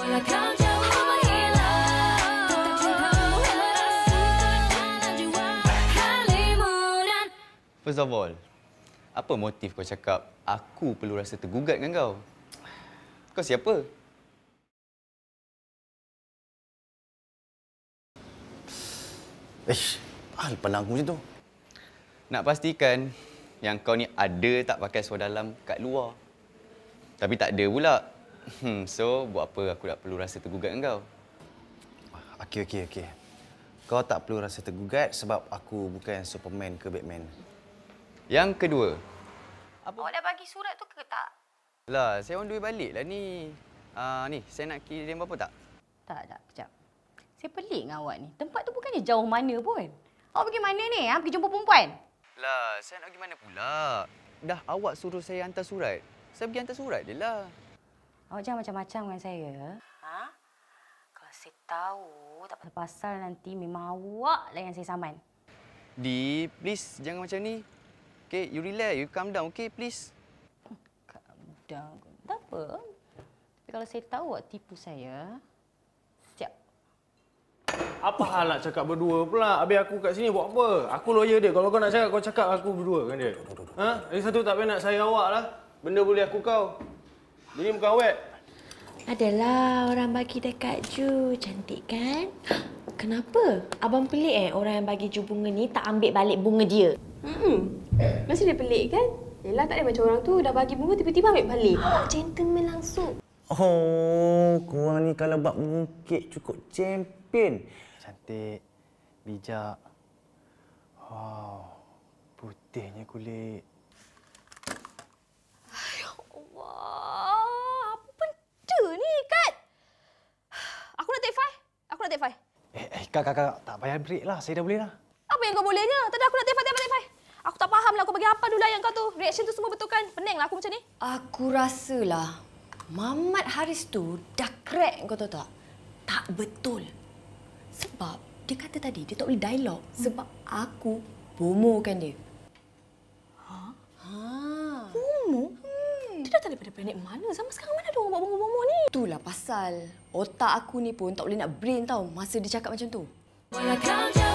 Walau kau jauh menghilang Tetap cintamu yang rasukan dalam jiwa Halimunan First of all, apa motif kau cakap aku perlu rasa tergugat dengan kau? Kau siapa? Ish, hal pandang aku macam tu. Nak pastikan yang kau ni ada tak pakai seluar dalam kat luar. Tapi tak ada pula. Hmm, so, buat apa aku tak perlu rasa tergugat dengan kau? Okey, okey, okey. Kau tak perlu rasa tergugat sebab aku bukan Superman ke Batman. Yang kedua, Awak dah bagi surat tu ke tak? lah, saya on the way balik lah ni. Ah, ni, saya nak kirim apa tak? Tak, tak. Kejap. Saya pelik dengan awak ni. Tempat tu bukannya jauh mana pun. Awak pergi mana ni? Ha? Pergi jumpa perempuan? Lah, saya nak pergi mana pula? Dah awak suruh saya hantar surat. Saya pergi hantar surat je lah. Awak jangan macam-macam dengan saya. Ha? Kalau saya tahu, tak pasal-pasal nanti memang awak lah yang saya saman. Di, please jangan macam ni. Okay, you relax, you calm down, okay, please. Calm down. Tak apa. Tapi kalau saya tahu awak tipu saya, siap. Apa hal nak cakap berdua pula? Habis aku kat sini buat apa? Aku lawyer dia. Kalau kau nak cakap, kau cakap aku berdua kan dia. Ha? Lagi satu tak payah nak saya awak lah. Benda boleh aku kau. Ini bukan wet. Adalah orang bagi dekat Ju. Cantik kan? Kenapa? Abang pelik eh orang yang bagi Ju bunga ni tak ambil balik bunga dia. Hmm. Mesti dia pelik kan? Yelah tak ada macam orang tu dah bagi bunga tiba-tiba ambil balik. Gentleman langsung. Oh, korang ni kalau buat mungkit cukup champion. Cantik. Bijak. Wow. Putihnya kulit. Allah, apa benda ni, Kat? Aku nak take Aku nak take five. Eh, eh kak, kak, kak. Tak payah break lah. Saya dah boleh lah. Apa yang kau bolehnya? Tadi aku nak take five, take five, take five. Aku tak faham lah kau bagi apa dulu yang kau tu. Reaction tu semua betul kan? Pening lah aku macam ni. Aku rasalah Mamat Haris tu dah crack kau tahu tak? Tak betul. Sebab dia kata tadi dia tak boleh dialog sebab aku bomokan dia. Ha? Ha. Bomo? Dia datang daripada planet mana? Sama sekarang mana ada orang buat bomo-bomo ni? Itulah pasal otak aku ni pun tak boleh nak brain tau masa dia cakap macam tu. Walau kau jauh